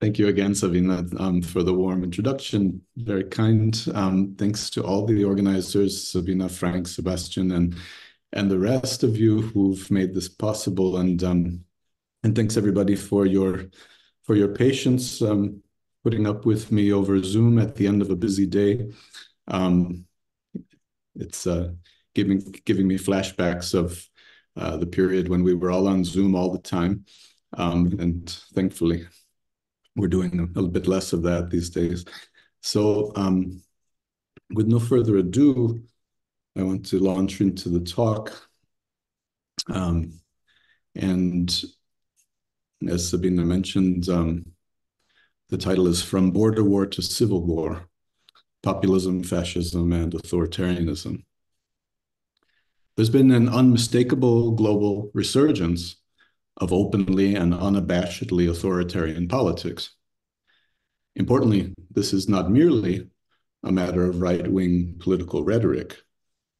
Thank you again, Sabina, um, for the warm introduction. Very kind. Um, thanks to all the organizers, Sabina, Frank, Sebastian, and and the rest of you who've made this possible. And um, and thanks everybody for your for your patience um, putting up with me over Zoom at the end of a busy day. Um, it's uh, giving giving me flashbacks of uh, the period when we were all on Zoom all the time, um, and thankfully we're doing a little bit less of that these days. So, um, with no further ado, I want to launch into the talk. Um, and as Sabina mentioned, um, the title is From Border War to Civil War, Populism, Fascism, and Authoritarianism. There's been an unmistakable global resurgence of openly and unabashedly authoritarian politics. Importantly, this is not merely a matter of right-wing political rhetoric,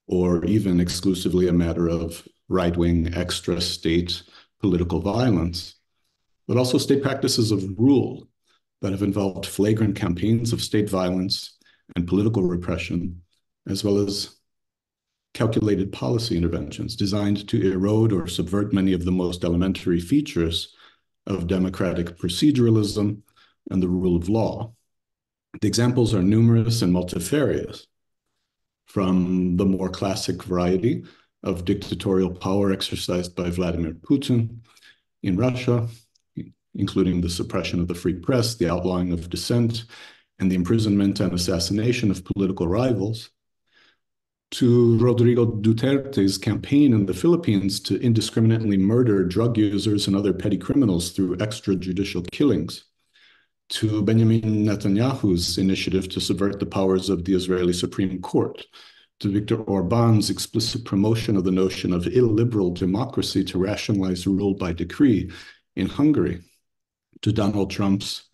or even exclusively a matter of right-wing extra-state political violence, but also state practices of rule that have involved flagrant campaigns of state violence and political repression, as well as calculated policy interventions designed to erode or subvert many of the most elementary features of democratic proceduralism and the rule of law. The examples are numerous and multifarious, from the more classic variety of dictatorial power exercised by Vladimir Putin in Russia, including the suppression of the free press, the outlawing of dissent, and the imprisonment and assassination of political rivals, to Rodrigo Duterte's campaign in the Philippines to indiscriminately murder drug users and other petty criminals through extrajudicial killings, to Benjamin Netanyahu's initiative to subvert the powers of the Israeli Supreme Court, to Viktor Orban's explicit promotion of the notion of illiberal democracy to rationalize rule by decree in Hungary, to Donald Trump's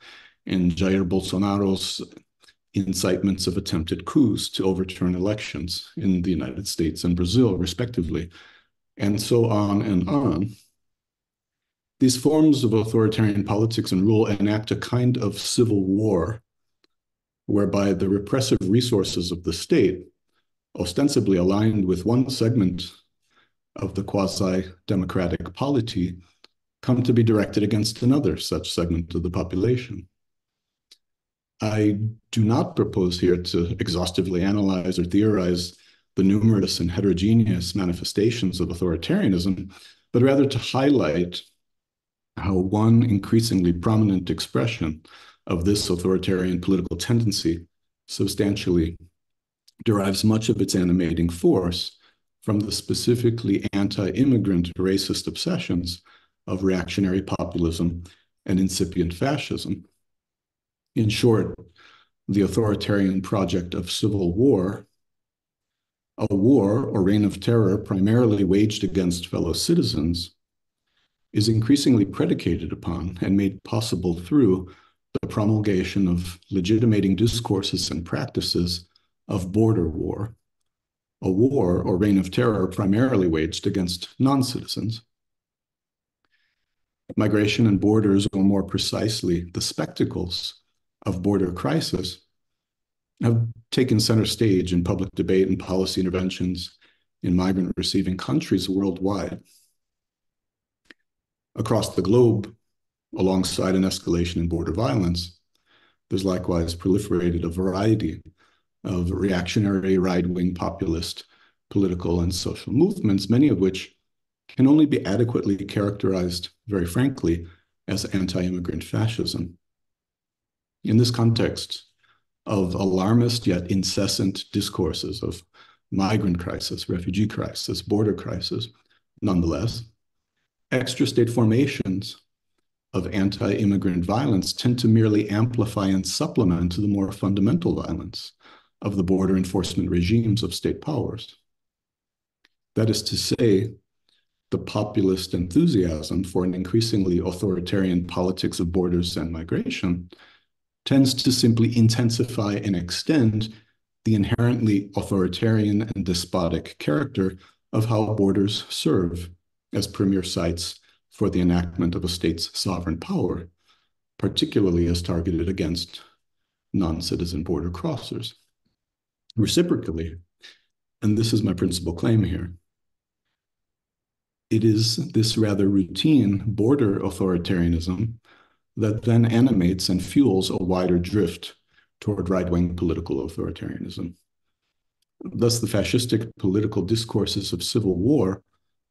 and Jair Bolsonaro's incitements of attempted coups to overturn elections in the United States and Brazil, respectively, and so on and on. These forms of authoritarian politics and rule enact a kind of civil war whereby the repressive resources of the state, ostensibly aligned with one segment of the quasi-democratic polity, come to be directed against another such segment of the population. I do not propose here to exhaustively analyze or theorize the numerous and heterogeneous manifestations of authoritarianism, but rather to highlight how one increasingly prominent expression of this authoritarian political tendency substantially derives much of its animating force from the specifically anti-immigrant racist obsessions of reactionary populism and incipient fascism. In short, the authoritarian project of civil war, a war or reign of terror primarily waged against fellow citizens, is increasingly predicated upon and made possible through the promulgation of legitimating discourses and practices of border war, a war or reign of terror primarily waged against non-citizens. Migration and borders, or more precisely, the spectacles of border crisis have taken center stage in public debate and policy interventions in migrant receiving countries worldwide. Across the globe, alongside an escalation in border violence, there's likewise proliferated a variety of reactionary right-wing populist political and social movements, many of which can only be adequately characterized, very frankly, as anti-immigrant fascism. In this context of alarmist yet incessant discourses of migrant crisis, refugee crisis, border crisis, nonetheless, extra state formations of anti-immigrant violence tend to merely amplify and supplement the more fundamental violence of the border enforcement regimes of state powers. That is to say, the populist enthusiasm for an increasingly authoritarian politics of borders and migration tends to simply intensify and extend the inherently authoritarian and despotic character of how borders serve as premier sites for the enactment of a state's sovereign power, particularly as targeted against non-citizen border crossers. Reciprocally, and this is my principal claim here, it is this rather routine border authoritarianism that then animates and fuels a wider drift toward right-wing political authoritarianism. Thus, the fascistic political discourses of civil war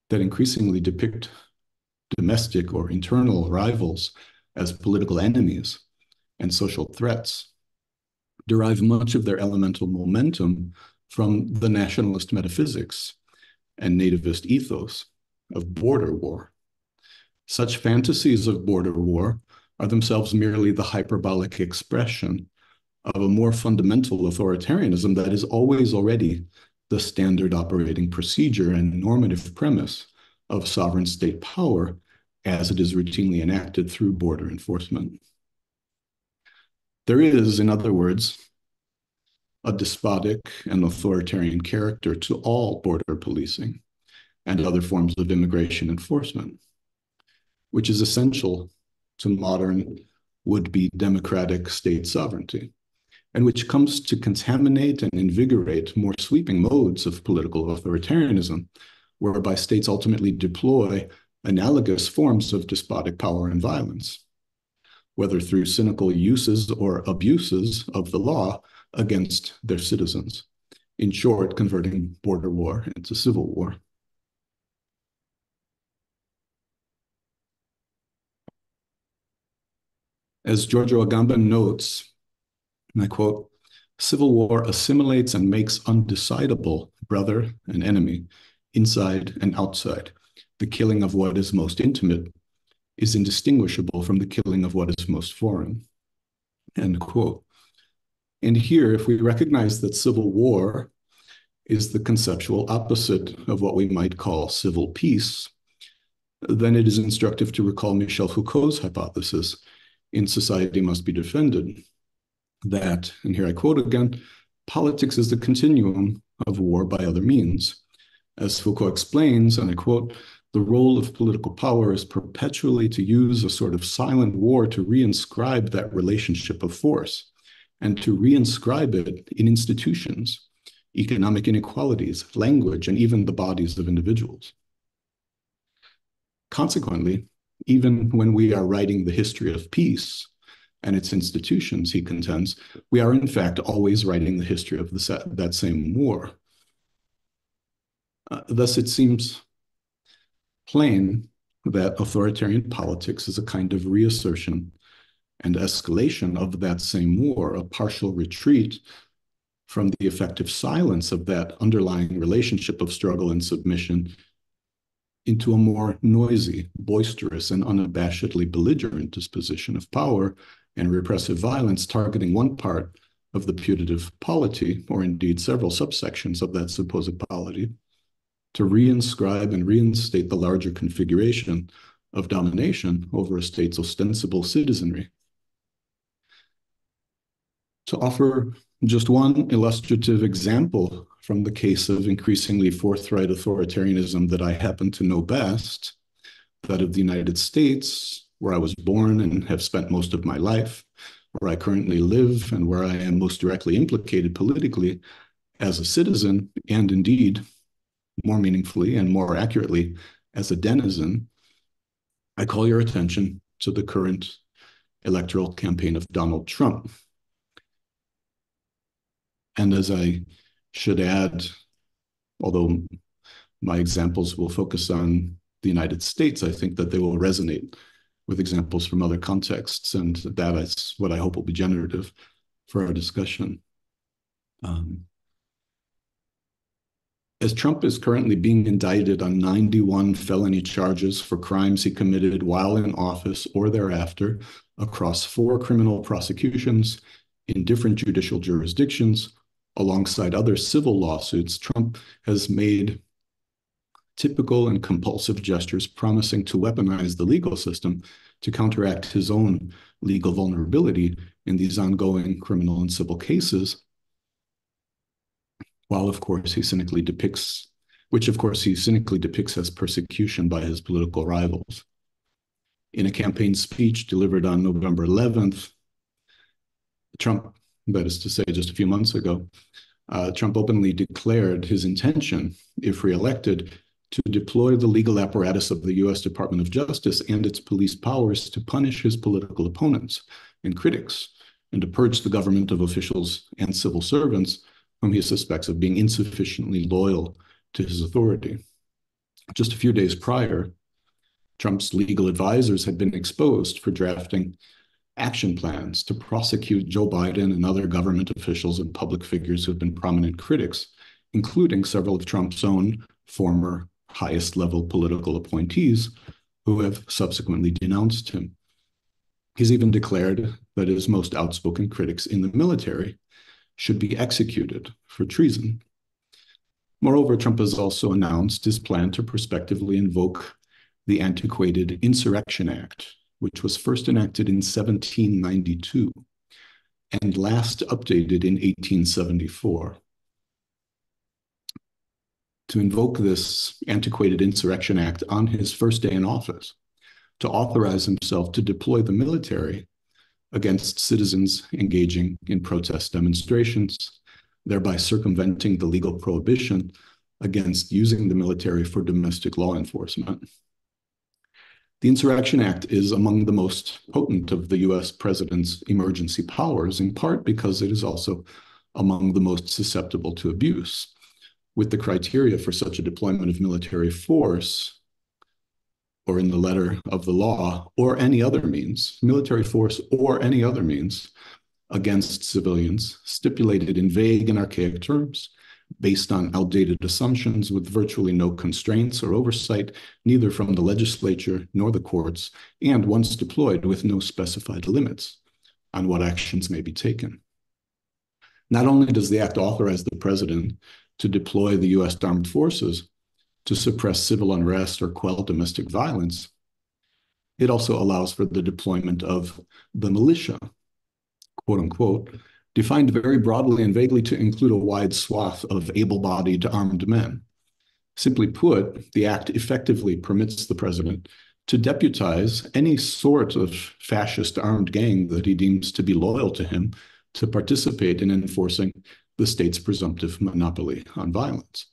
that increasingly depict domestic or internal rivals as political enemies and social threats derive much of their elemental momentum from the nationalist metaphysics and nativist ethos of border war. Such fantasies of border war are themselves merely the hyperbolic expression of a more fundamental authoritarianism that is always already the standard operating procedure and normative premise of sovereign state power as it is routinely enacted through border enforcement. There is, in other words, a despotic and authoritarian character to all border policing and other forms of immigration enforcement, which is essential to modern would-be democratic state sovereignty, and which comes to contaminate and invigorate more sweeping modes of political authoritarianism, whereby states ultimately deploy analogous forms of despotic power and violence, whether through cynical uses or abuses of the law against their citizens. In short, converting border war into civil war. As Giorgio Agamben notes, and I quote, civil war assimilates and makes undecidable brother and enemy, inside and outside. The killing of what is most intimate is indistinguishable from the killing of what is most foreign. End quote. And here, if we recognize that civil war is the conceptual opposite of what we might call civil peace, then it is instructive to recall Michel Foucault's hypothesis in society must be defended. That, and here I quote again, politics is the continuum of war by other means. As Foucault explains, and I quote, the role of political power is perpetually to use a sort of silent war to reinscribe that relationship of force and to reinscribe it in institutions, economic inequalities, language, and even the bodies of individuals. Consequently, even when we are writing the history of peace and its institutions, he contends, we are in fact always writing the history of the, that same war. Uh, thus, it seems plain that authoritarian politics is a kind of reassertion and escalation of that same war, a partial retreat from the effective silence of that underlying relationship of struggle and submission into a more noisy, boisterous, and unabashedly belligerent disposition of power and repressive violence targeting one part of the putative polity, or indeed several subsections of that supposed polity, to reinscribe and reinstate the larger configuration of domination over a state's ostensible citizenry. To offer just one illustrative example from the case of increasingly forthright authoritarianism that I happen to know best, that of the United States, where I was born and have spent most of my life, where I currently live, and where I am most directly implicated politically as a citizen, and indeed, more meaningfully and more accurately, as a denizen, I call your attention to the current electoral campaign of Donald Trump. And as I should add, although my examples will focus on the United States, I think that they will resonate with examples from other contexts, and that is what I hope will be generative for our discussion. Um, as Trump is currently being indicted on 91 felony charges for crimes he committed while in office or thereafter across four criminal prosecutions in different judicial jurisdictions, alongside other civil lawsuits, Trump has made typical and compulsive gestures promising to weaponize the legal system to counteract his own legal vulnerability in these ongoing criminal and civil cases. While, of course, he cynically depicts, which, of course, he cynically depicts as persecution by his political rivals. In a campaign speech delivered on November 11th, Trump, that is to say, just a few months ago, uh, Trump openly declared his intention, if reelected, to deploy the legal apparatus of the US Department of Justice and its police powers to punish his political opponents and critics, and to purge the government of officials and civil servants whom he suspects of being insufficiently loyal to his authority. Just a few days prior, Trump's legal advisors had been exposed for drafting action plans to prosecute Joe Biden and other government officials and public figures who have been prominent critics, including several of Trump's own former highest level political appointees who have subsequently denounced him. He's even declared that his most outspoken critics in the military should be executed for treason. Moreover, Trump has also announced his plan to prospectively invoke the antiquated Insurrection Act, which was first enacted in 1792 and last updated in 1874 to invoke this antiquated Insurrection Act on his first day in office, to authorize himself to deploy the military against citizens engaging in protest demonstrations, thereby circumventing the legal prohibition against using the military for domestic law enforcement. The Insurrection Act is among the most potent of the US president's emergency powers, in part because it is also among the most susceptible to abuse. With the criteria for such a deployment of military force, or in the letter of the law, or any other means, military force or any other means against civilians, stipulated in vague and archaic terms, based on outdated assumptions with virtually no constraints or oversight, neither from the legislature nor the courts, and once deployed with no specified limits on what actions may be taken. Not only does the act authorize the president to deploy the U.S. armed forces to suppress civil unrest or quell domestic violence, it also allows for the deployment of the militia, quote unquote, defined very broadly and vaguely to include a wide swath of able bodied armed men. Simply put, the act effectively permits the president to deputize any sort of fascist armed gang that he deems to be loyal to him to participate in enforcing the state's presumptive monopoly on violence.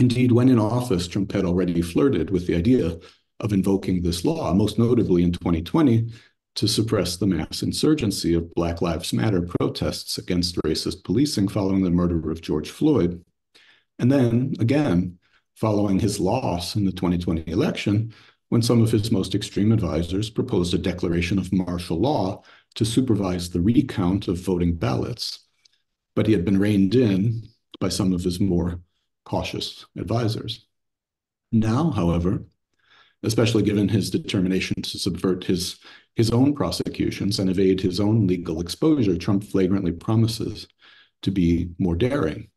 Indeed, when in office, Trump had already flirted with the idea of invoking this law, most notably in 2020, to suppress the mass insurgency of Black Lives Matter protests against racist policing following the murder of George Floyd. And then, again, following his loss in the 2020 election, when some of his most extreme advisors proposed a declaration of martial law to supervise the recount of voting ballots but he had been reined in by some of his more cautious advisors. Now, however, especially given his determination to subvert his, his own prosecutions and evade his own legal exposure, Trump flagrantly promises to be more daring.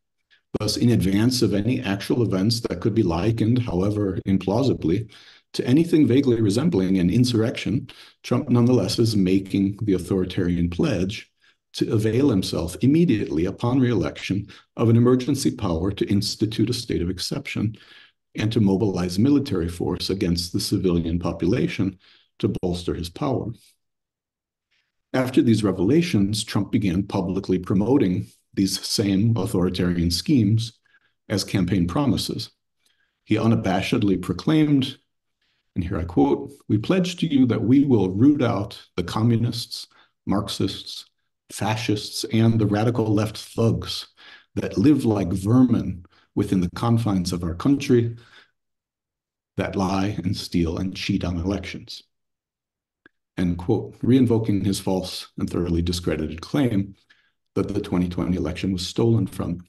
Thus, in advance of any actual events that could be likened, however implausibly, to anything vaguely resembling an insurrection, Trump nonetheless is making the authoritarian pledge to avail himself immediately upon reelection of an emergency power to institute a state of exception and to mobilize military force against the civilian population to bolster his power. After these revelations, Trump began publicly promoting these same authoritarian schemes as campaign promises. He unabashedly proclaimed, and here I quote, We pledge to you that we will root out the communists, Marxists, fascists and the radical left thugs that live like vermin within the confines of our country that lie and steal and cheat on elections. End quote, reinvoking his false and thoroughly discredited claim that the 2020 election was stolen from.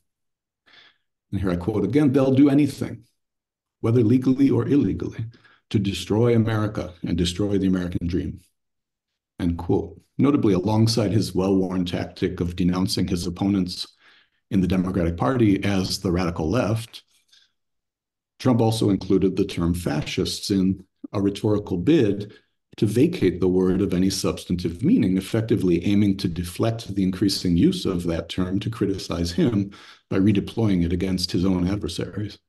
And here I quote again, they'll do anything, whether legally or illegally, to destroy America and destroy the American dream. End quote. Notably, alongside his well-worn tactic of denouncing his opponents in the Democratic Party as the radical left, Trump also included the term fascists in a rhetorical bid to vacate the word of any substantive meaning, effectively aiming to deflect the increasing use of that term to criticize him by redeploying it against his own adversaries.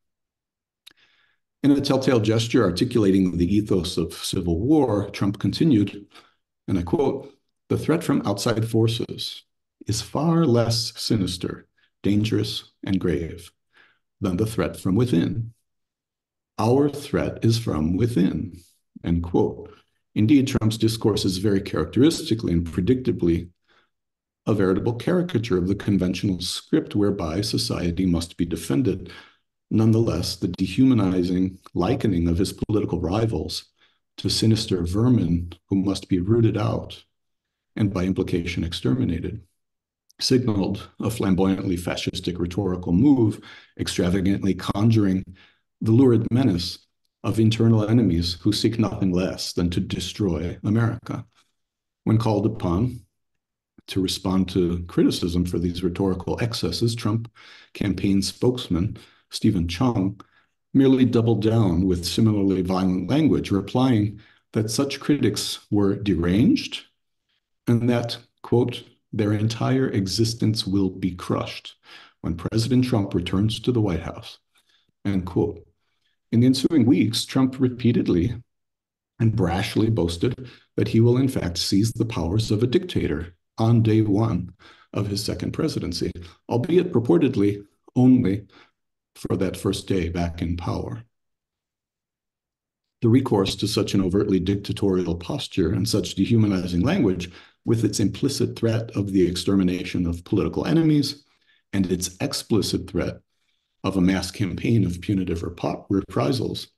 In a telltale gesture articulating the ethos of civil war, Trump continued, and I quote, the threat from outside forces is far less sinister, dangerous, and grave than the threat from within. Our threat is from within, end quote. Indeed, Trump's discourse is very characteristically and predictably a veritable caricature of the conventional script whereby society must be defended. Nonetheless, the dehumanizing likening of his political rivals to sinister vermin who must be rooted out and by implication exterminated signaled a flamboyantly fascistic rhetorical move, extravagantly conjuring the lurid menace of internal enemies who seek nothing less than to destroy America. When called upon to respond to criticism for these rhetorical excesses, Trump campaign spokesman Steven Cheung merely doubled down with similarly violent language, replying that such critics were deranged and that, quote, their entire existence will be crushed when President Trump returns to the White House, end quote. In the ensuing weeks, Trump repeatedly and brashly boasted that he will in fact seize the powers of a dictator on day one of his second presidency, albeit purportedly only for that first day back in power. The recourse to such an overtly dictatorial posture and such dehumanizing language, with its implicit threat of the extermination of political enemies and its explicit threat of a mass campaign of punitive reprisals,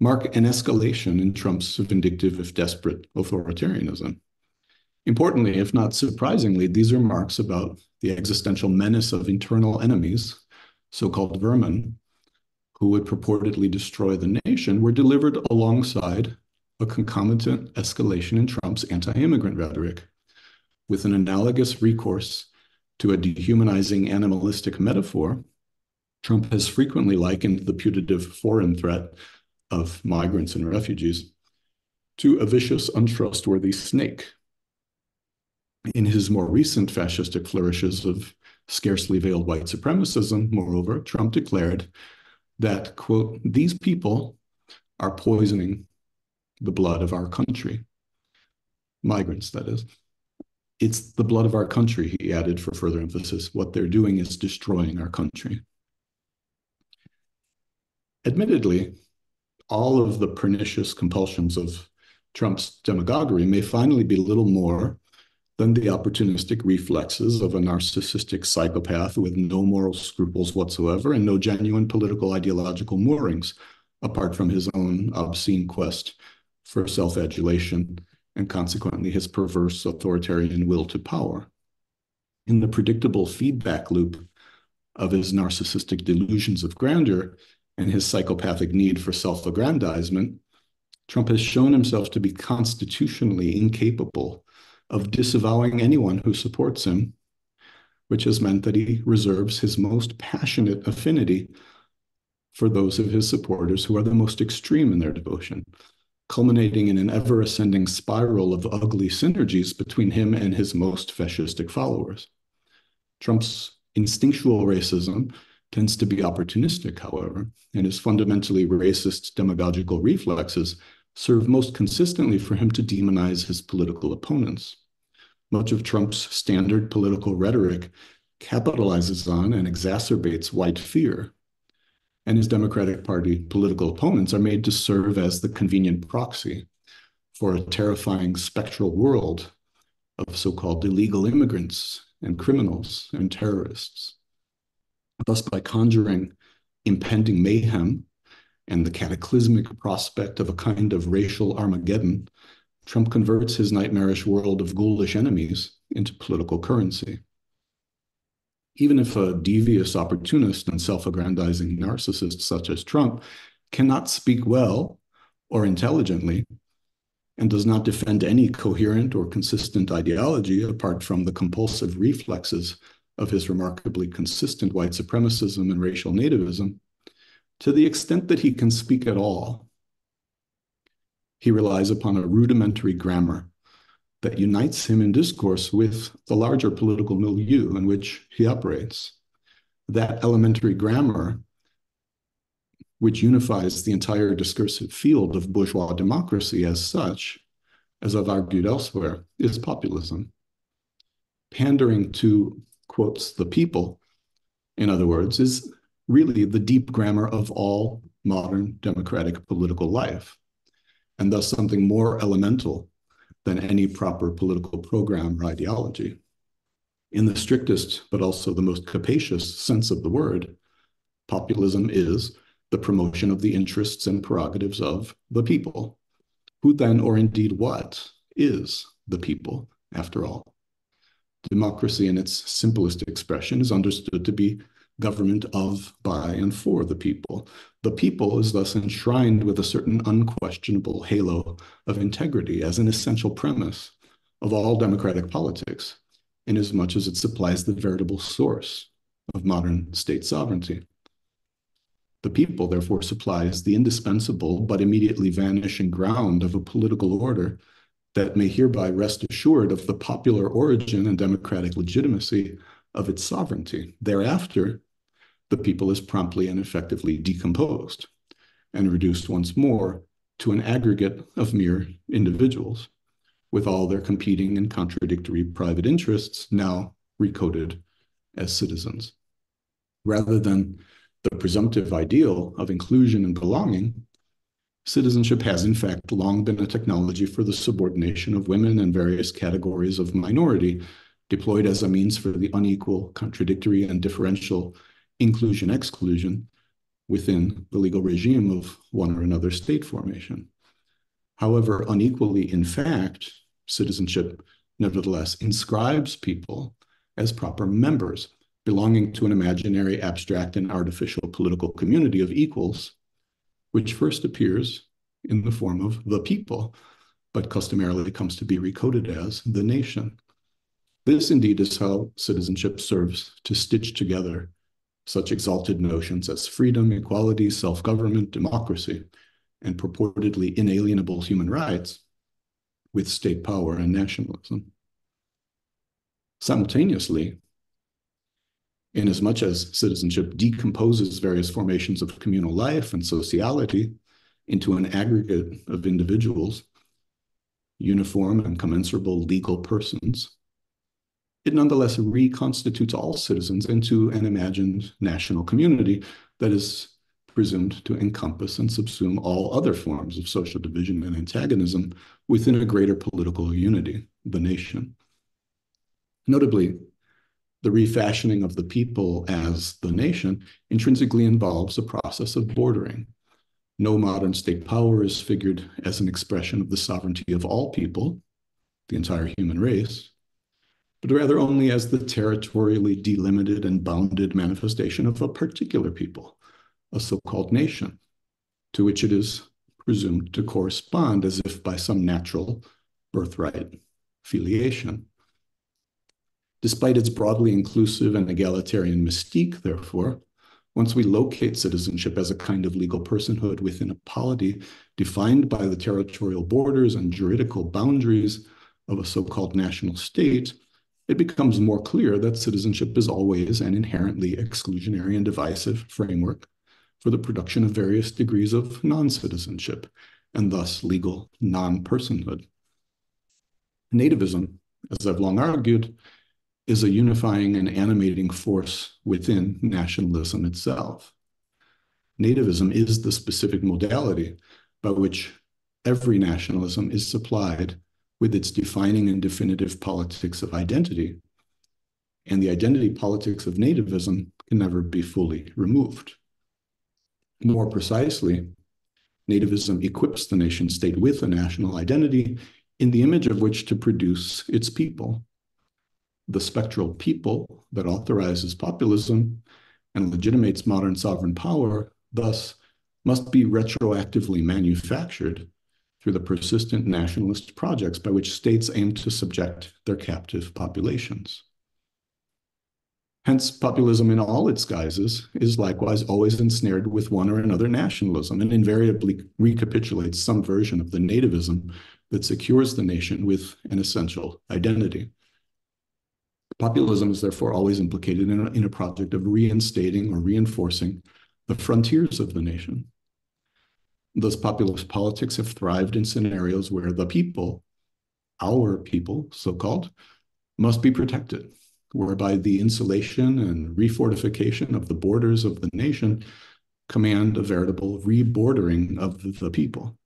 mark an escalation in Trump's vindictive, if desperate, authoritarianism. Importantly, if not surprisingly, these remarks about the existential menace of internal enemies, so-called vermin, who would purportedly destroy the nation, were delivered alongside a concomitant escalation in Trump's anti-immigrant rhetoric, with an analogous recourse to a dehumanizing animalistic metaphor. Trump has frequently likened the putative foreign threat of migrants and refugees to a vicious, untrustworthy snake in his more recent fascistic flourishes of scarcely veiled white supremacism, moreover, Trump declared that, quote, these people are poisoning the blood of our country. Migrants, that is. It's the blood of our country, he added for further emphasis. What they're doing is destroying our country. Admittedly, all of the pernicious compulsions of Trump's demagoguery may finally be little more than the opportunistic reflexes of a narcissistic psychopath with no moral scruples whatsoever and no genuine political ideological moorings, apart from his own obscene quest for self-adulation and consequently his perverse authoritarian will to power. In the predictable feedback loop of his narcissistic delusions of grandeur and his psychopathic need for self-aggrandizement, Trump has shown himself to be constitutionally incapable of disavowing anyone who supports him, which has meant that he reserves his most passionate affinity for those of his supporters who are the most extreme in their devotion, culminating in an ever ascending spiral of ugly synergies between him and his most fascistic followers. Trump's instinctual racism tends to be opportunistic, however, and his fundamentally racist demagogical reflexes serve most consistently for him to demonize his political opponents. Much of Trump's standard political rhetoric capitalizes on and exacerbates white fear. And his Democratic Party political opponents are made to serve as the convenient proxy for a terrifying spectral world of so-called illegal immigrants and criminals and terrorists. Thus, by conjuring impending mayhem and the cataclysmic prospect of a kind of racial Armageddon, Trump converts his nightmarish world of ghoulish enemies into political currency. Even if a devious opportunist and self-aggrandizing narcissist such as Trump cannot speak well or intelligently and does not defend any coherent or consistent ideology apart from the compulsive reflexes of his remarkably consistent white supremacism and racial nativism, to the extent that he can speak at all, he relies upon a rudimentary grammar that unites him in discourse with the larger political milieu in which he operates. That elementary grammar, which unifies the entire discursive field of bourgeois democracy as such, as I've argued elsewhere, is populism. Pandering to, quotes, the people, in other words, is really the deep grammar of all modern democratic political life, and thus something more elemental than any proper political program or ideology. In the strictest, but also the most capacious sense of the word, populism is the promotion of the interests and prerogatives of the people. Who then, or indeed what, is the people, after all? Democracy, in its simplest expression, is understood to be government of, by, and for the people. The people is thus enshrined with a certain unquestionable halo of integrity as an essential premise of all democratic politics, inasmuch as it supplies the veritable source of modern state sovereignty. The people, therefore, supplies the indispensable but immediately vanishing ground of a political order that may hereby rest assured of the popular origin and democratic legitimacy of its sovereignty. Thereafter, the people is promptly and effectively decomposed and reduced once more to an aggregate of mere individuals with all their competing and contradictory private interests now recoded as citizens. Rather than the presumptive ideal of inclusion and belonging, citizenship has in fact long been a technology for the subordination of women and various categories of minority, deployed as a means for the unequal, contradictory, and differential inclusion exclusion within the legal regime of one or another state formation. However, unequally in fact, citizenship nevertheless inscribes people as proper members belonging to an imaginary, abstract, and artificial political community of equals, which first appears in the form of the people, but customarily comes to be recoded as the nation. This indeed is how citizenship serves to stitch together such exalted notions as freedom, equality, self-government, democracy, and purportedly inalienable human rights with state power and nationalism. Simultaneously, inasmuch as citizenship decomposes various formations of communal life and sociality into an aggregate of individuals, uniform and commensurable legal persons, it nonetheless reconstitutes all citizens into an imagined national community that is presumed to encompass and subsume all other forms of social division and antagonism within a greater political unity, the nation. Notably, the refashioning of the people as the nation intrinsically involves a process of bordering. No modern state power is figured as an expression of the sovereignty of all people, the entire human race, but rather only as the territorially delimited and bounded manifestation of a particular people, a so-called nation, to which it is presumed to correspond as if by some natural birthright filiation. Despite its broadly inclusive and egalitarian mystique, therefore, once we locate citizenship as a kind of legal personhood within a polity defined by the territorial borders and juridical boundaries of a so-called national state, it becomes more clear that citizenship is always an inherently exclusionary and divisive framework for the production of various degrees of non-citizenship and thus legal non-personhood. Nativism, as I've long argued, is a unifying and animating force within nationalism itself. Nativism is the specific modality by which every nationalism is supplied with its defining and definitive politics of identity. And the identity politics of nativism can never be fully removed. More precisely, nativism equips the nation state with a national identity in the image of which to produce its people. The spectral people that authorizes populism and legitimates modern sovereign power, thus, must be retroactively manufactured through the persistent nationalist projects by which states aim to subject their captive populations. Hence, populism in all its guises is likewise always ensnared with one or another nationalism and invariably recapitulates some version of the nativism that secures the nation with an essential identity. Populism is therefore always implicated in a, in a project of reinstating or reinforcing the frontiers of the nation, Thus, populist politics have thrived in scenarios where the people, our people, so-called, must be protected, whereby the insulation and refortification of the borders of the nation command a veritable rebordering of the people.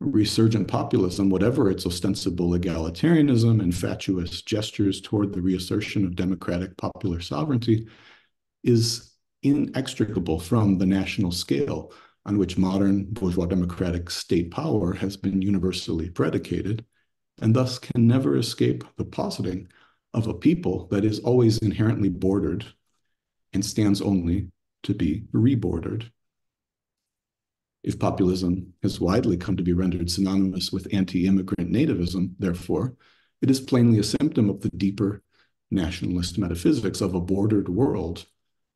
Resurgent populism, whatever its ostensible egalitarianism and fatuous gestures toward the reassertion of democratic popular sovereignty, is inextricable from the national scale on which modern bourgeois democratic state power has been universally predicated, and thus can never escape the positing of a people that is always inherently bordered and stands only to be rebordered. If populism has widely come to be rendered synonymous with anti-immigrant nativism, therefore, it is plainly a symptom of the deeper nationalist metaphysics of a bordered world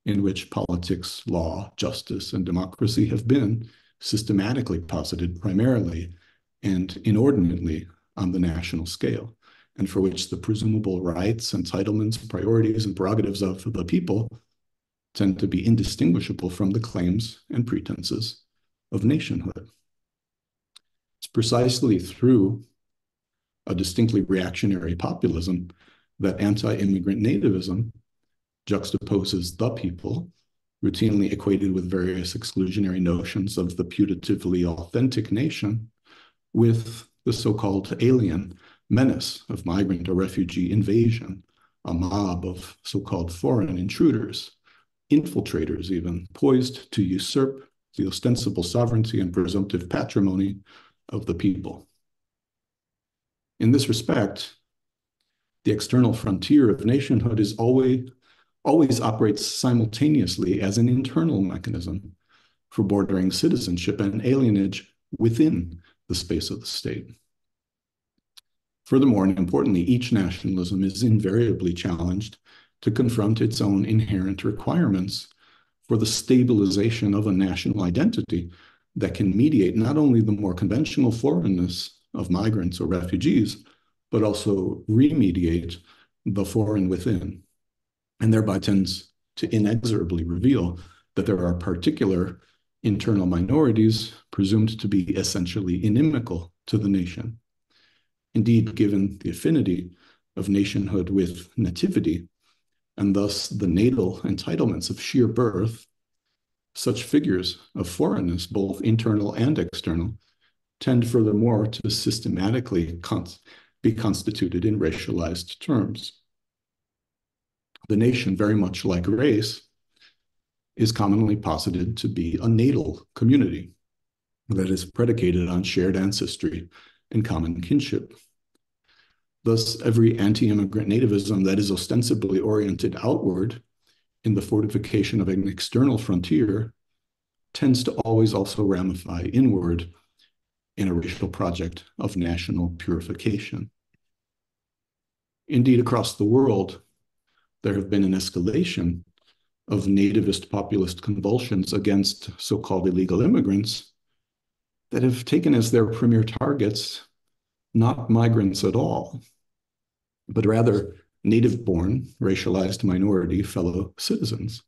in which politics, law, justice, and democracy have been systematically posited primarily and inordinately on the national scale, and for which the presumable rights, entitlements, priorities, and prerogatives of the people tend to be indistinguishable from the claims and pretenses of nationhood. It's precisely through a distinctly reactionary populism that anti-immigrant nativism juxtaposes the people, routinely equated with various exclusionary notions of the putatively authentic nation, with the so-called alien menace of migrant or refugee invasion, a mob of so-called foreign intruders, infiltrators even, poised to usurp the ostensible sovereignty and presumptive patrimony of the people. In this respect, the external frontier of nationhood is always, always operates simultaneously as an internal mechanism for bordering citizenship and alienage within the space of the state. Furthermore, and importantly, each nationalism is invariably challenged to confront its own inherent requirements for the stabilization of a national identity that can mediate not only the more conventional foreignness of migrants or refugees, but also remediate the foreign within, and thereby tends to inexorably reveal that there are particular internal minorities presumed to be essentially inimical to the nation. Indeed, given the affinity of nationhood with nativity, and thus the natal entitlements of sheer birth, such figures of foreignness, both internal and external, tend furthermore to systematically be constituted in racialized terms. The nation, very much like race, is commonly posited to be a natal community that is predicated on shared ancestry and common kinship. Thus, every anti-immigrant nativism that is ostensibly oriented outward in the fortification of an external frontier tends to always also ramify inward in a racial project of national purification. Indeed, across the world, there have been an escalation of nativist populist convulsions against so-called illegal immigrants that have taken as their premier targets not migrants at all, but rather native-born, racialized minority fellow citizens.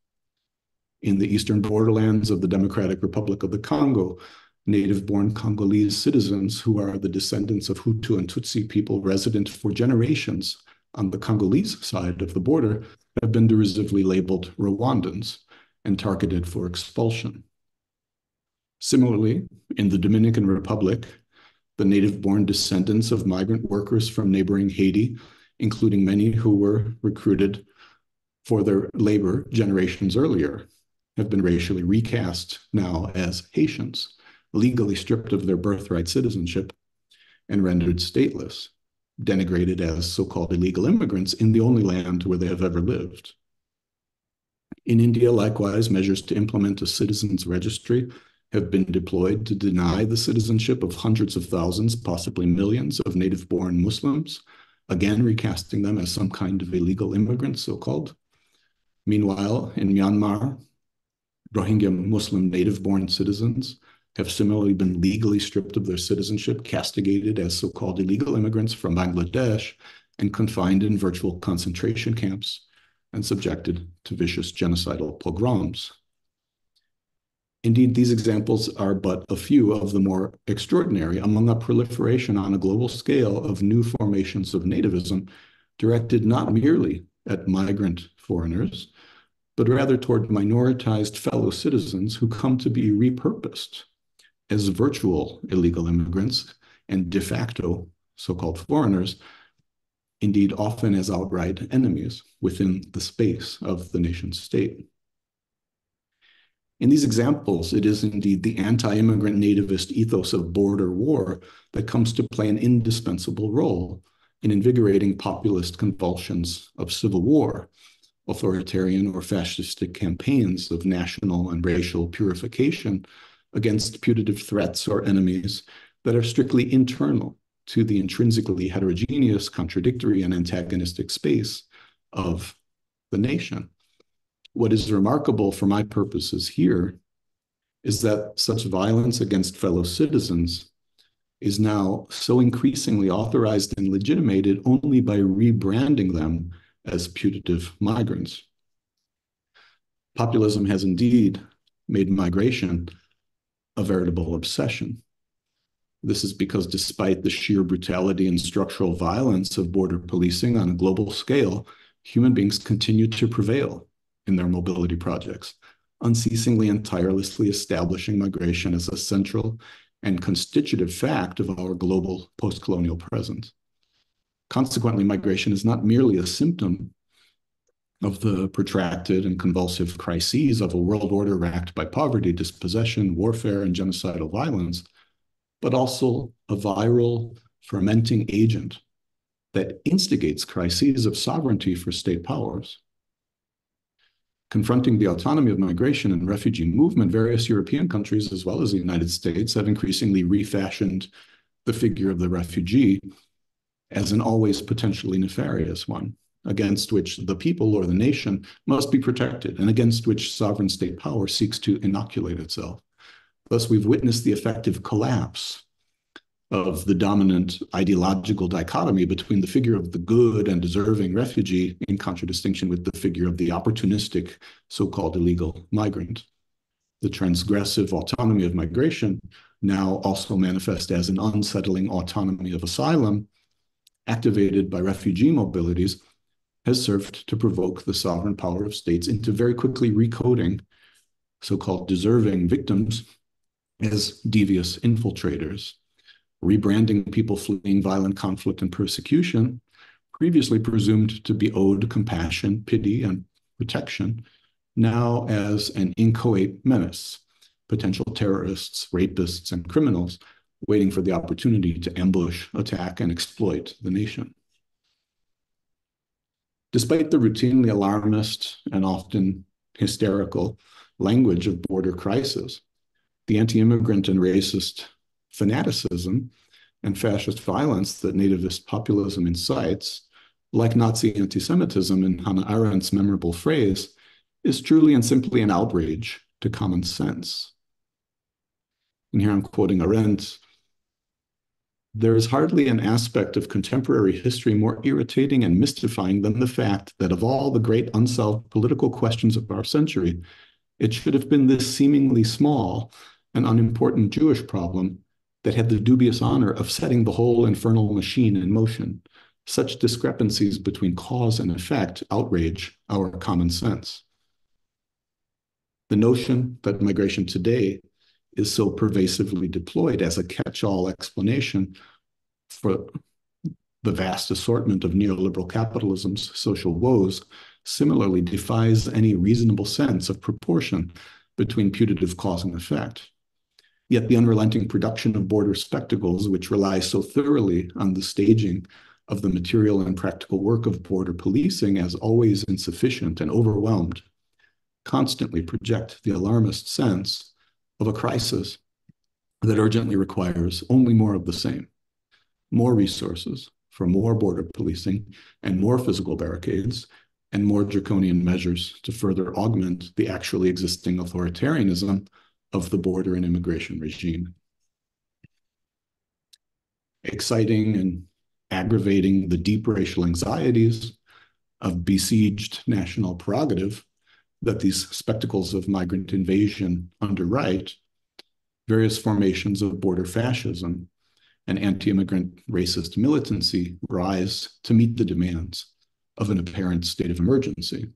In the eastern borderlands of the Democratic Republic of the Congo, native-born Congolese citizens who are the descendants of Hutu and Tutsi people resident for generations on the Congolese side of the border have been derisively labeled Rwandans and targeted for expulsion. Similarly, in the Dominican Republic, the native-born descendants of migrant workers from neighboring Haiti including many who were recruited for their labor generations earlier, have been racially recast now as Haitians, legally stripped of their birthright citizenship and rendered stateless, denigrated as so-called illegal immigrants in the only land where they have ever lived. In India, likewise, measures to implement a citizens registry have been deployed to deny the citizenship of hundreds of thousands, possibly millions, of native-born Muslims again recasting them as some kind of illegal immigrants, so-called. Meanwhile, in Myanmar, Rohingya Muslim native-born citizens have similarly been legally stripped of their citizenship, castigated as so-called illegal immigrants from Bangladesh, and confined in virtual concentration camps and subjected to vicious genocidal pogroms. Indeed, these examples are but a few of the more extraordinary among a proliferation on a global scale of new formations of nativism directed not merely at migrant foreigners, but rather toward minoritized fellow citizens who come to be repurposed as virtual illegal immigrants and de facto so-called foreigners, indeed often as outright enemies within the space of the nation state. In these examples, it is indeed the anti-immigrant nativist ethos of border war that comes to play an indispensable role in invigorating populist convulsions of civil war, authoritarian or fascistic campaigns of national and racial purification against putative threats or enemies that are strictly internal to the intrinsically heterogeneous, contradictory, and antagonistic space of the nation. What is remarkable for my purposes here is that such violence against fellow citizens is now so increasingly authorized and legitimated only by rebranding them as putative migrants. Populism has indeed made migration a veritable obsession. This is because despite the sheer brutality and structural violence of border policing on a global scale, human beings continue to prevail in their mobility projects, unceasingly and tirelessly establishing migration as a central and constitutive fact of our global post-colonial present. Consequently, migration is not merely a symptom of the protracted and convulsive crises of a world order racked by poverty, dispossession, warfare, and genocidal violence, but also a viral fermenting agent that instigates crises of sovereignty for state powers. Confronting the autonomy of migration and refugee movement, various European countries, as well as the United States, have increasingly refashioned the figure of the refugee as an always potentially nefarious one, against which the people or the nation must be protected, and against which sovereign state power seeks to inoculate itself. Thus, we've witnessed the effective collapse of the dominant ideological dichotomy between the figure of the good and deserving refugee in contradistinction with the figure of the opportunistic so-called illegal migrant. The transgressive autonomy of migration now also manifest as an unsettling autonomy of asylum activated by refugee mobilities has served to provoke the sovereign power of states into very quickly recoding so-called deserving victims as devious infiltrators, rebranding people fleeing violent conflict and persecution, previously presumed to be owed compassion, pity, and protection, now as an inchoate menace, potential terrorists, rapists, and criminals waiting for the opportunity to ambush, attack, and exploit the nation. Despite the routinely alarmist and often hysterical language of border crisis, the anti-immigrant and racist fanaticism and fascist violence that nativist populism incites, like Nazi anti-Semitism in Hannah Arendt's memorable phrase, is truly and simply an outrage to common sense. And here I'm quoting Arendt, there is hardly an aspect of contemporary history more irritating and mystifying than the fact that of all the great unsolved political questions of our century, it should have been this seemingly small and unimportant Jewish problem that had the dubious honor of setting the whole infernal machine in motion. Such discrepancies between cause and effect outrage our common sense. The notion that migration today is so pervasively deployed as a catch-all explanation for the vast assortment of neoliberal capitalism's social woes similarly defies any reasonable sense of proportion between putative cause and effect. Yet the unrelenting production of border spectacles, which relies so thoroughly on the staging of the material and practical work of border policing as always insufficient and overwhelmed, constantly project the alarmist sense of a crisis that urgently requires only more of the same, more resources for more border policing and more physical barricades and more draconian measures to further augment the actually existing authoritarianism of the border and immigration regime. Exciting and aggravating the deep racial anxieties of besieged national prerogative, that these spectacles of migrant invasion underwrite various formations of border fascism and anti-immigrant racist militancy rise to meet the demands of an apparent state of emergency.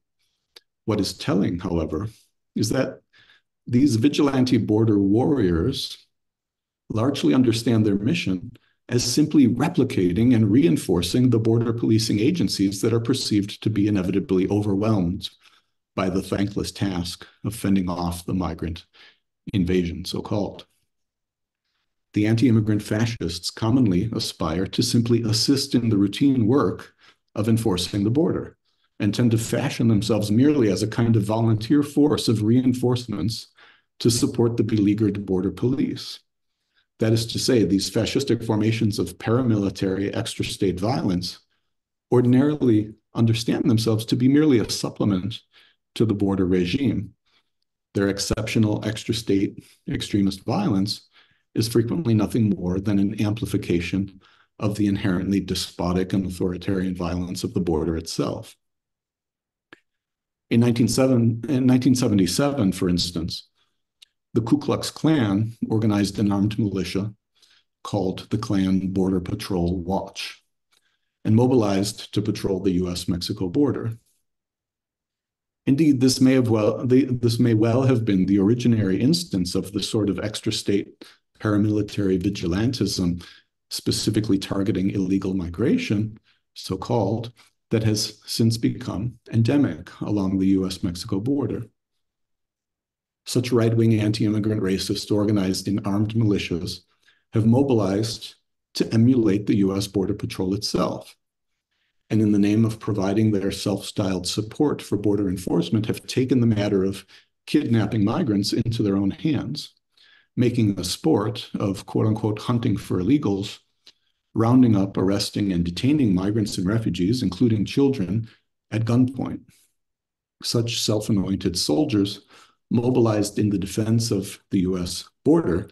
What is telling, however, is that these vigilante border warriors largely understand their mission as simply replicating and reinforcing the border policing agencies that are perceived to be inevitably overwhelmed by the thankless task of fending off the migrant invasion, so called. The anti immigrant fascists commonly aspire to simply assist in the routine work of enforcing the border and tend to fashion themselves merely as a kind of volunteer force of reinforcements to support the beleaguered border police. That is to say, these fascistic formations of paramilitary extra state violence ordinarily understand themselves to be merely a supplement to the border regime. Their exceptional extra state extremist violence is frequently nothing more than an amplification of the inherently despotic and authoritarian violence of the border itself. In, in 1977, for instance, the Ku Klux Klan organized an armed militia called the Klan Border Patrol Watch and mobilized to patrol the US-Mexico border. Indeed, this may have well this may well have been the originary instance of the sort of extra state paramilitary vigilantism specifically targeting illegal migration, so called, that has since become endemic along the US Mexico border. Such right wing anti immigrant racists organized in armed militias have mobilized to emulate the US Border Patrol itself. And in the name of providing their self styled support for border enforcement, have taken the matter of kidnapping migrants into their own hands making a sport of quote unquote hunting for illegals, rounding up, arresting, and detaining migrants and refugees, including children, at gunpoint. Such self anointed soldiers mobilized in the defense of the US border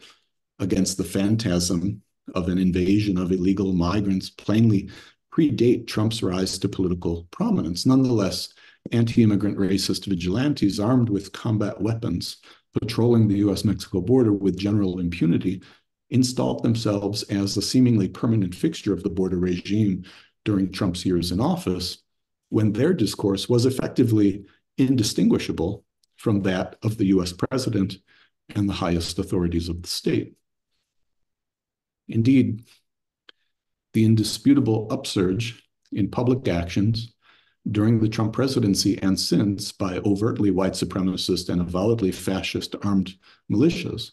against the phantasm of an invasion of illegal migrants plainly predate Trump's rise to political prominence. Nonetheless, anti immigrant racist vigilantes armed with combat weapons patrolling the US Mexico border with general impunity installed themselves as a seemingly permanent fixture of the border regime during Trump's years in office, when their discourse was effectively indistinguishable from that of the US president and the highest authorities of the state. Indeed, the indisputable upsurge in public actions during the Trump presidency and since by overtly white supremacist and avowedly fascist armed militias,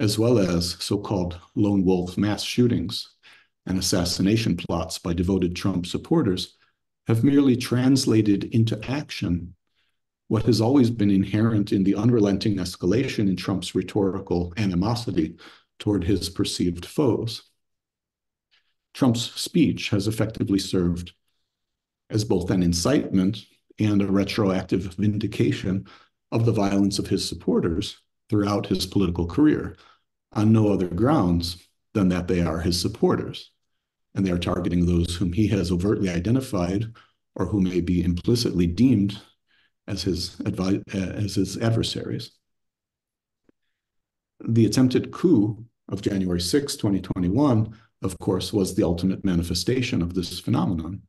as well as so called lone wolf mass shootings and assassination plots by devoted Trump supporters, have merely translated into action what has always been inherent in the unrelenting escalation in Trump's rhetorical animosity toward his perceived foes. Trump's speech has effectively served as both an incitement and a retroactive vindication of the violence of his supporters throughout his political career on no other grounds than that they are his supporters and they are targeting those whom he has overtly identified or who may be implicitly deemed as his, uh, as his adversaries. The attempted coup of January 6, 2021, of course, was the ultimate manifestation of this phenomenon.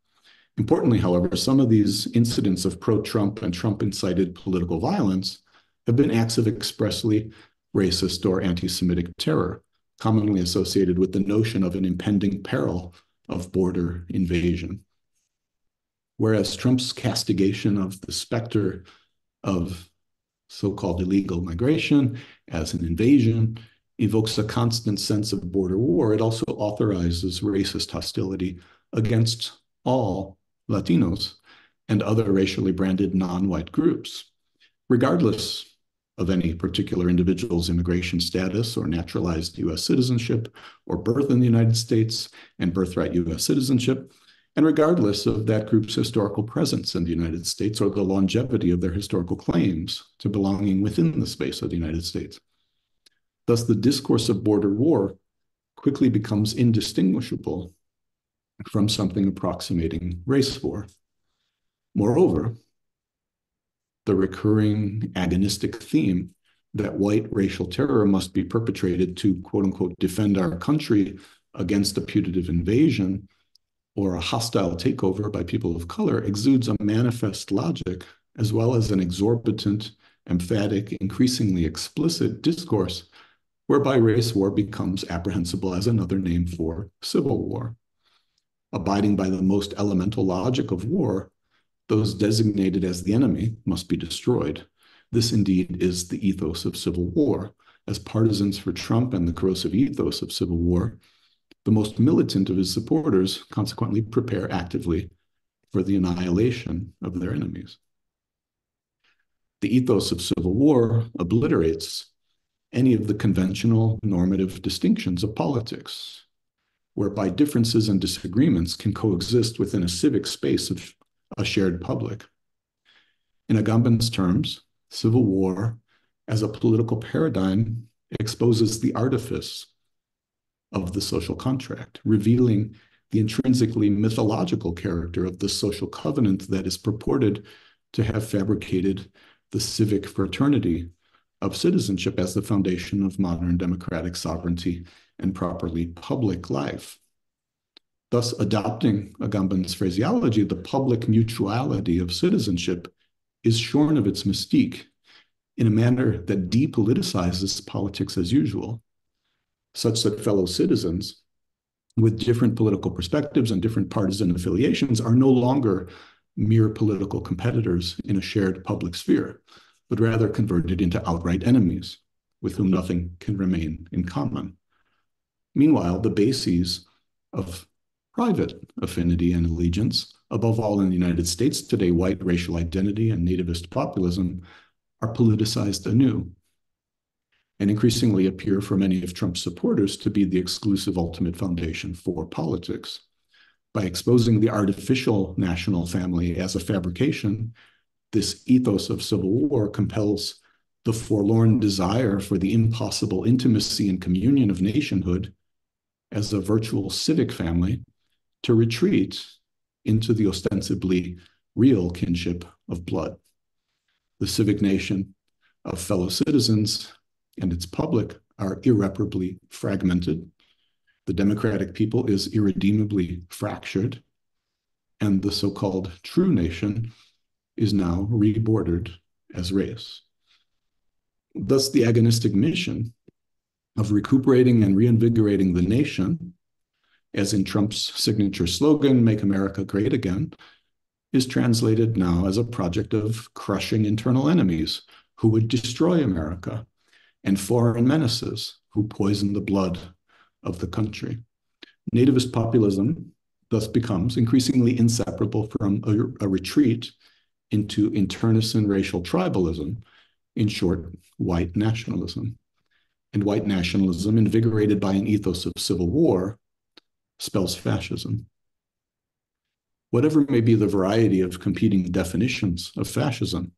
Importantly, however, some of these incidents of pro-Trump and Trump-incited political violence have been acts of expressly racist or anti-Semitic terror, commonly associated with the notion of an impending peril of border invasion. Whereas Trump's castigation of the specter of so-called illegal migration as an invasion evokes a constant sense of border war, it also authorizes racist hostility against all Latinos, and other racially branded non-white groups, regardless of any particular individual's immigration status or naturalized U.S. citizenship or birth in the United States and birthright U.S. citizenship, and regardless of that group's historical presence in the United States or the longevity of their historical claims to belonging within the space of the United States. Thus, the discourse of border war quickly becomes indistinguishable from something approximating race war. Moreover, the recurring agonistic theme that white racial terror must be perpetrated to quote unquote defend our country against a putative invasion or a hostile takeover by people of color exudes a manifest logic as well as an exorbitant, emphatic, increasingly explicit discourse whereby race war becomes apprehensible as another name for civil war. Abiding by the most elemental logic of war, those designated as the enemy must be destroyed. This indeed is the ethos of civil war. As partisans for Trump and the corrosive ethos of civil war, the most militant of his supporters consequently prepare actively for the annihilation of their enemies. The ethos of civil war obliterates any of the conventional normative distinctions of politics, whereby differences and disagreements can coexist within a civic space of a shared public. In Agamben's terms, civil war as a political paradigm exposes the artifice of the social contract, revealing the intrinsically mythological character of the social covenant that is purported to have fabricated the civic fraternity of citizenship as the foundation of modern democratic sovereignty and properly public life. Thus, adopting Agamben's phraseology, the public mutuality of citizenship is shorn of its mystique in a manner that depoliticizes politics as usual, such that fellow citizens with different political perspectives and different partisan affiliations are no longer mere political competitors in a shared public sphere, but rather converted into outright enemies with whom nothing can remain in common. Meanwhile, the bases of private affinity and allegiance, above all in the United States today, white racial identity and nativist populism, are politicized anew and increasingly appear for many of Trump's supporters to be the exclusive ultimate foundation for politics. By exposing the artificial national family as a fabrication, this ethos of civil war compels the forlorn desire for the impossible intimacy and communion of nationhood as a virtual civic family to retreat into the ostensibly real kinship of blood. The civic nation of fellow citizens and its public are irreparably fragmented. The democratic people is irredeemably fractured, and the so called true nation is now rebordered as race. Thus, the agonistic mission of recuperating and reinvigorating the nation, as in Trump's signature slogan, Make America Great Again, is translated now as a project of crushing internal enemies who would destroy America and foreign menaces who poison the blood of the country. Nativist populism thus becomes increasingly inseparable from a, a retreat into internecine racial tribalism, in short, white nationalism. And white nationalism, invigorated by an ethos of civil war, spells fascism. Whatever may be the variety of competing definitions of fascism,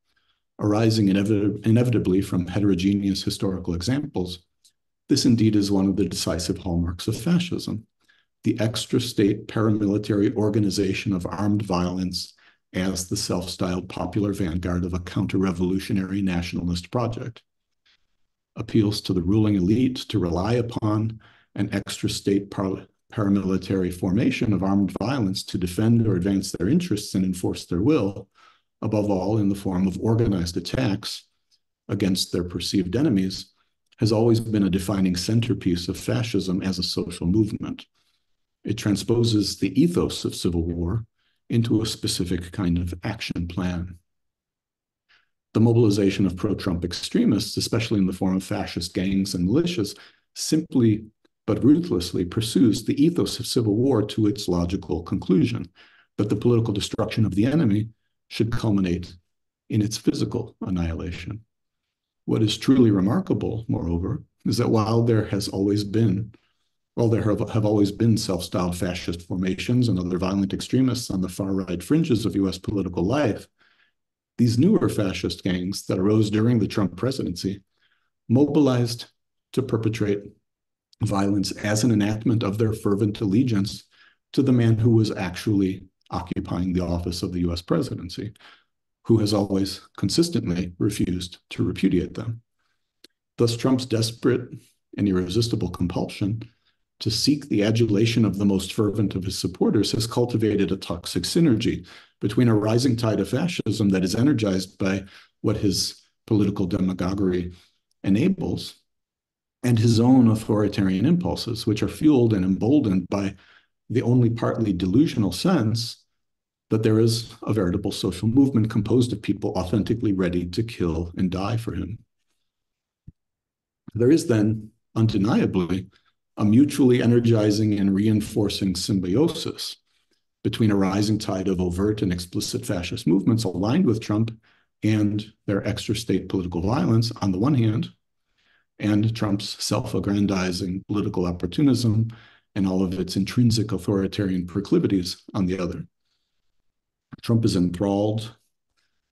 arising inevit inevitably from heterogeneous historical examples, this indeed is one of the decisive hallmarks of fascism the extra state paramilitary organization of armed violence as the self styled popular vanguard of a counter revolutionary nationalist project. Appeals to the ruling elite to rely upon an extra state par paramilitary formation of armed violence to defend or advance their interests and enforce their will, above all in the form of organized attacks against their perceived enemies, has always been a defining centerpiece of fascism as a social movement. It transposes the ethos of civil war into a specific kind of action plan. The mobilization of pro Trump extremists, especially in the form of fascist gangs and militias, simply but ruthlessly pursues the ethos of civil war to its logical conclusion that the political destruction of the enemy should culminate in its physical annihilation. What is truly remarkable, moreover, is that while there has always been while there have, have always been self-styled fascist formations and other violent extremists on the far-right fringes of U.S. political life, these newer fascist gangs that arose during the Trump presidency mobilized to perpetrate violence as an enactment of their fervent allegiance to the man who was actually occupying the office of the US presidency, who has always consistently refused to repudiate them. Thus, Trump's desperate and irresistible compulsion to seek the adulation of the most fervent of his supporters has cultivated a toxic synergy between a rising tide of fascism that is energized by what his political demagoguery enables and his own authoritarian impulses, which are fueled and emboldened by the only partly delusional sense that there is a veritable social movement composed of people authentically ready to kill and die for him. There is then undeniably a mutually energizing and reinforcing symbiosis between a rising tide of overt and explicit fascist movements aligned with Trump and their extra state political violence on the one hand, and Trump's self aggrandizing political opportunism and all of its intrinsic authoritarian proclivities on the other. Trump is enthralled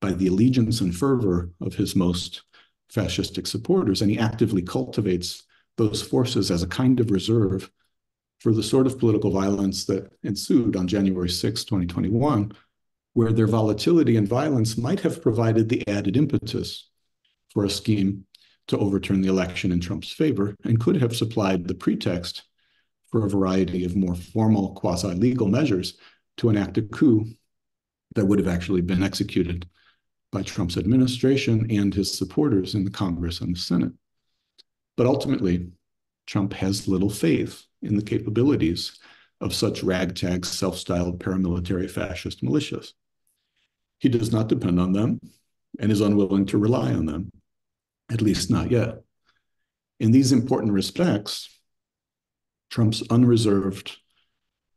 by the allegiance and fervor of his most fascistic supporters, and he actively cultivates those forces as a kind of reserve for the sort of political violence that ensued on January 6, 2021, where their volatility and violence might have provided the added impetus for a scheme to overturn the election in Trump's favor and could have supplied the pretext for a variety of more formal quasi-legal measures to enact a coup that would have actually been executed by Trump's administration and his supporters in the Congress and the Senate. But ultimately, Trump has little faith in the capabilities of such ragtag, self-styled paramilitary fascist militias. He does not depend on them and is unwilling to rely on them, at least not yet. In these important respects, Trump's unreserved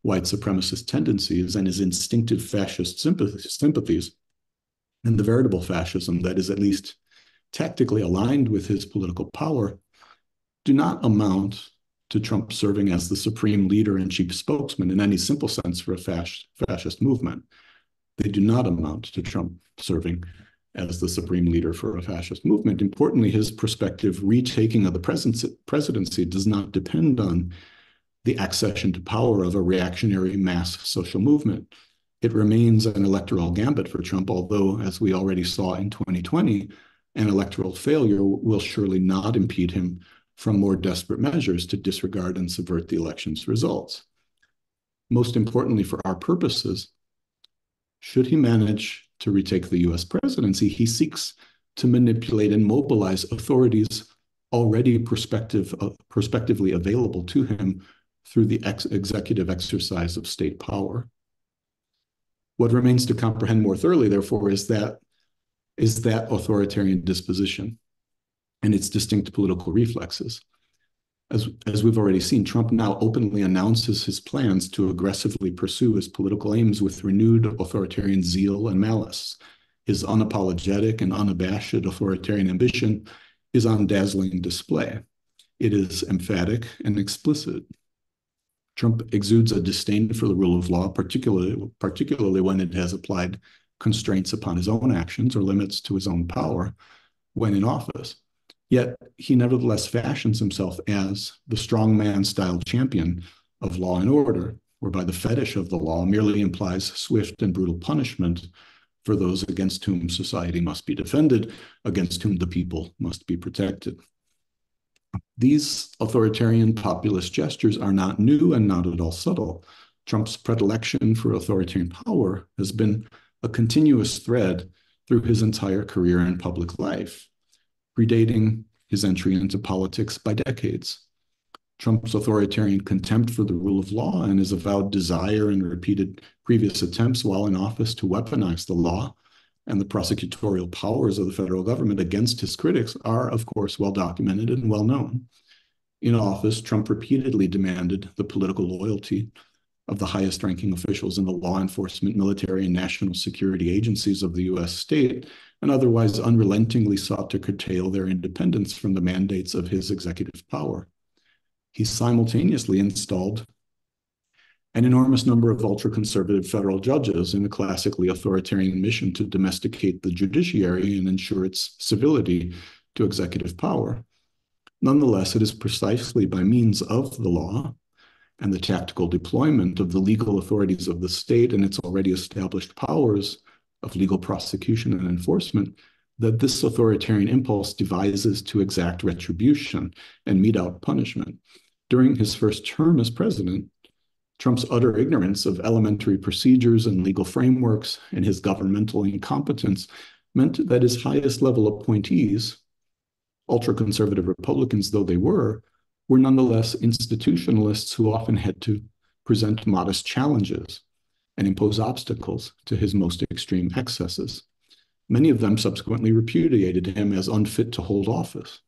white supremacist tendencies and his instinctive fascist sympathies and the veritable fascism that is at least tactically aligned with his political power do not amount to Trump serving as the supreme leader and chief spokesman in any simple sense for a fascist, movement. They do not amount to Trump serving as the supreme leader for a fascist movement. Importantly, his prospective retaking of the presidency does not depend on the accession to power of a reactionary mass social movement. It remains an electoral gambit for Trump, although, as we already saw in 2020, an electoral failure will surely not impede him from more desperate measures to disregard and subvert the election's results. Most importantly for our purposes, should he manage to retake the US presidency, he seeks to manipulate and mobilize authorities already prospective, uh, prospectively available to him through the ex executive exercise of state power. What remains to comprehend more thoroughly, therefore, is that is that authoritarian disposition and its distinct political reflexes. As, as we've already seen, Trump now openly announces his plans to aggressively pursue his political aims with renewed authoritarian zeal and malice. His unapologetic and unabashed authoritarian ambition is on dazzling display. It is emphatic and explicit. Trump exudes a disdain for the rule of law, particularly, particularly when it has applied constraints upon his own actions or limits to his own power when in office. Yet he nevertheless fashions himself as the strongman style champion of law and order, whereby the fetish of the law merely implies swift and brutal punishment for those against whom society must be defended, against whom the people must be protected. These authoritarian populist gestures are not new and not at all subtle. Trump's predilection for authoritarian power has been a continuous thread through his entire career in public life predating his entry into politics by decades. Trump's authoritarian contempt for the rule of law and his avowed desire and repeated previous attempts while in office to weaponize the law and the prosecutorial powers of the federal government against his critics are, of course, well documented and well known. In office, Trump repeatedly demanded the political loyalty of the highest ranking officials in the law enforcement, military, and national security agencies of the US state, and otherwise unrelentingly sought to curtail their independence from the mandates of his executive power. He simultaneously installed an enormous number of ultra conservative federal judges in a classically authoritarian mission to domesticate the judiciary and ensure its civility to executive power. Nonetheless, it is precisely by means of the law and the tactical deployment of the legal authorities of the state and its already established powers of legal prosecution and enforcement that this authoritarian impulse devises to exact retribution and mete out punishment. During his first term as president, Trump's utter ignorance of elementary procedures and legal frameworks and his governmental incompetence meant that his highest level appointees, ultra conservative Republicans though they were, were nonetheless institutionalists who often had to present modest challenges and impose obstacles to his most extreme excesses. Many of them subsequently repudiated him as unfit to hold office.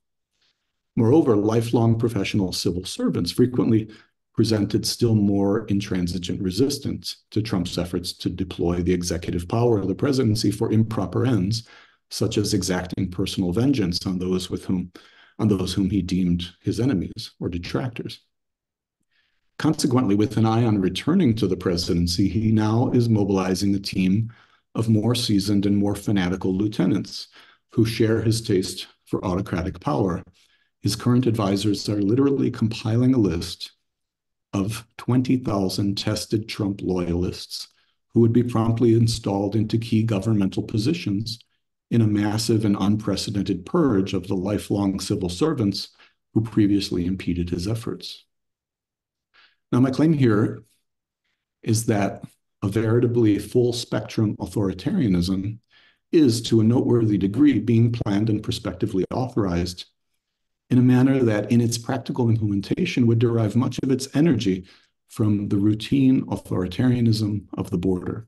Moreover, lifelong professional civil servants frequently presented still more intransigent resistance to Trump's efforts to deploy the executive power of the presidency for improper ends, such as exacting personal vengeance on those with whom on those whom he deemed his enemies or detractors. Consequently, with an eye on returning to the presidency, he now is mobilizing a team of more seasoned and more fanatical lieutenants who share his taste for autocratic power. His current advisors are literally compiling a list of 20,000 tested Trump loyalists who would be promptly installed into key governmental positions in a massive and unprecedented purge of the lifelong civil servants who previously impeded his efforts. Now, my claim here is that a veritably full spectrum authoritarianism is, to a noteworthy degree, being planned and prospectively authorized in a manner that, in its practical implementation, would derive much of its energy from the routine authoritarianism of the border.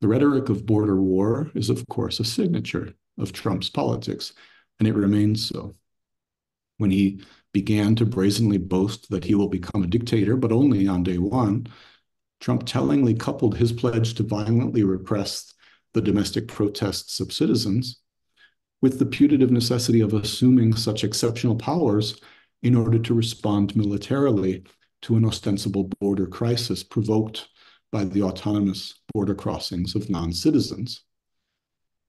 The rhetoric of border war is, of course, a signature of Trump's politics, and it remains so. When he began to brazenly boast that he will become a dictator, but only on day one, Trump tellingly coupled his pledge to violently repress the domestic protests of citizens with the putative necessity of assuming such exceptional powers in order to respond militarily to an ostensible border crisis provoked by the autonomous border crossings of non-citizens.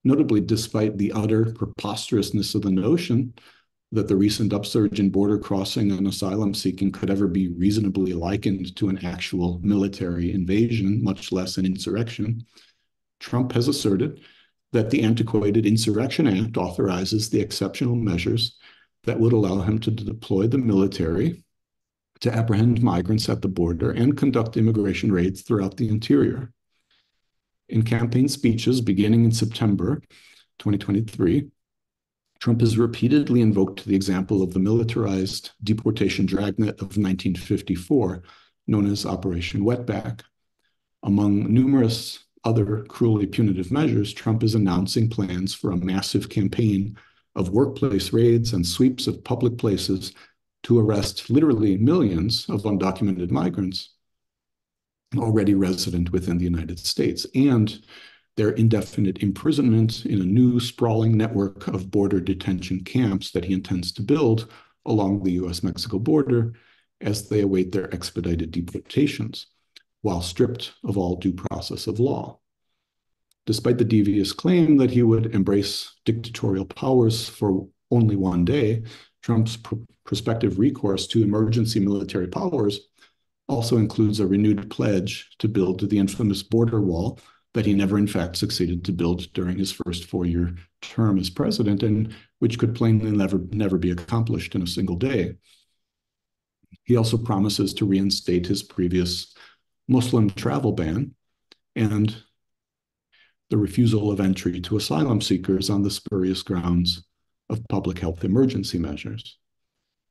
Notably, despite the utter preposterousness of the notion that the recent upsurge in border crossing and asylum seeking could ever be reasonably likened to an actual military invasion, much less an insurrection, Trump has asserted that the antiquated Insurrection Act authorizes the exceptional measures that would allow him to deploy the military to apprehend migrants at the border and conduct immigration raids throughout the interior. In campaign speeches beginning in September 2023, Trump has repeatedly invoked the example of the militarized deportation dragnet of 1954, known as Operation Wetback. Among numerous other cruelly punitive measures, Trump is announcing plans for a massive campaign of workplace raids and sweeps of public places to arrest literally millions of undocumented migrants already resident within the United States and their indefinite imprisonment in a new sprawling network of border detention camps that he intends to build along the US Mexico border as they await their expedited deportations while stripped of all due process of law. Despite the devious claim that he would embrace dictatorial powers for only one day, Trump's pr prospective recourse to emergency military powers also includes a renewed pledge to build the infamous border wall that he never, in fact, succeeded to build during his first four year term as president, and which could plainly never, never be accomplished in a single day. He also promises to reinstate his previous Muslim travel ban and the refusal of entry to asylum seekers on the spurious grounds of public health emergency measures.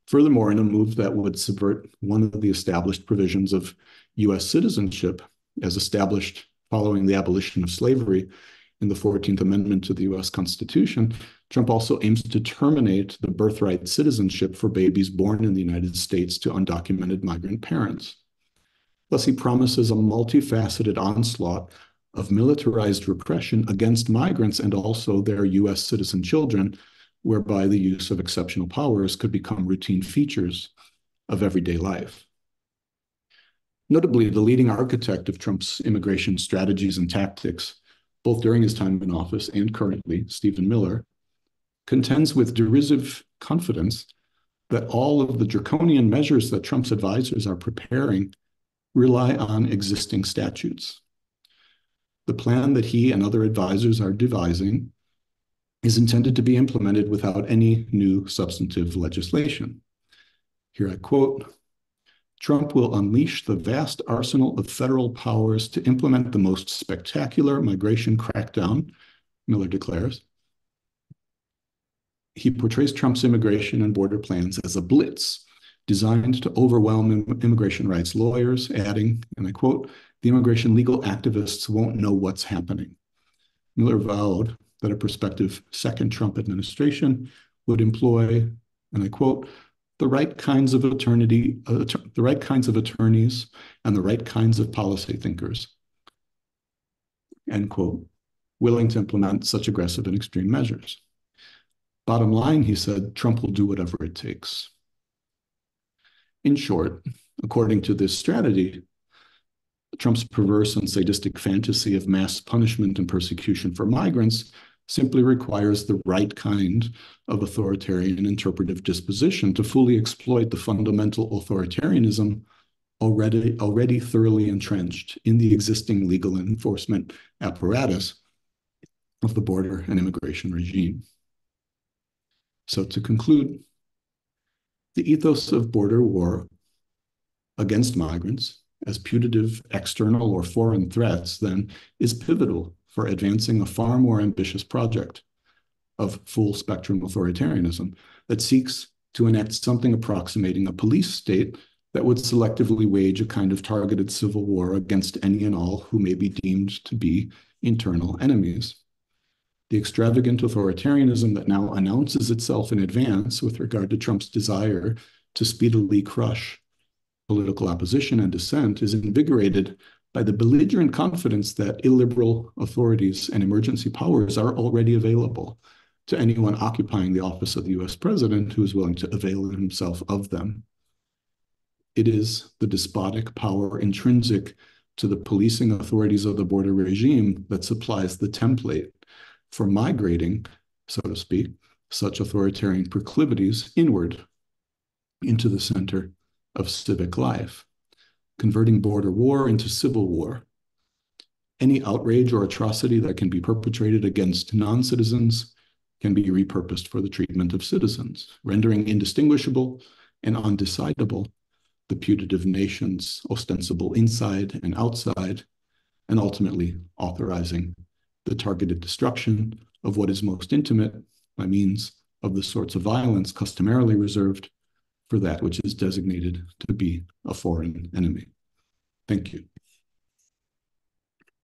Furthermore, in a move that would subvert one of the established provisions of U.S. citizenship as established following the abolition of slavery in the 14th Amendment to the U.S. Constitution, Trump also aims to terminate the birthright citizenship for babies born in the United States to undocumented migrant parents. Thus, he promises a multifaceted onslaught of militarized repression against migrants and also their U.S. citizen children, whereby the use of exceptional powers could become routine features of everyday life. Notably, the leading architect of Trump's immigration strategies and tactics, both during his time in office and currently, Stephen Miller, contends with derisive confidence that all of the draconian measures that Trump's advisors are preparing rely on existing statutes. the plan that he and other advisors are devising is intended to be implemented without any new substantive legislation. Here I quote, Trump will unleash the vast arsenal of federal powers to implement the most spectacular migration crackdown, Miller declares. He portrays Trump's immigration and border plans as a blitz designed to overwhelm immigration rights lawyers, adding, and I quote, the immigration legal activists won't know what's happening. Miller vowed that a prospective second Trump administration would employ, and I quote, the right kinds of eternity, uh, the right kinds of attorneys and the right kinds of policy thinkers, end quote, willing to implement such aggressive and extreme measures. Bottom line, he said, Trump will do whatever it takes. In short, according to this strategy, Trump's perverse and sadistic fantasy of mass punishment and persecution for migrants simply requires the right kind of authoritarian interpretive disposition to fully exploit the fundamental authoritarianism already, already thoroughly entrenched in the existing legal enforcement apparatus of the border and immigration regime. So to conclude, the ethos of border war against migrants as putative external or foreign threats then is pivotal for advancing a far more ambitious project of full spectrum authoritarianism that seeks to enact something approximating a police state that would selectively wage a kind of targeted civil war against any and all who may be deemed to be internal enemies. The extravagant authoritarianism that now announces itself in advance with regard to Trump's desire to speedily crush political opposition and dissent is invigorated by the belligerent confidence that illiberal authorities and emergency powers are already available to anyone occupying the office of the US president who is willing to avail himself of them. It is the despotic power intrinsic to the policing authorities of the border regime that supplies the template for migrating, so to speak, such authoritarian proclivities inward into the center of civic life converting border war into civil war. Any outrage or atrocity that can be perpetrated against non citizens can be repurposed for the treatment of citizens, rendering indistinguishable and undecidable the putative nation's ostensible inside and outside, and ultimately authorizing the targeted destruction of what is most intimate by means of the sorts of violence customarily reserved for that which is designated to be a foreign enemy. Thank you.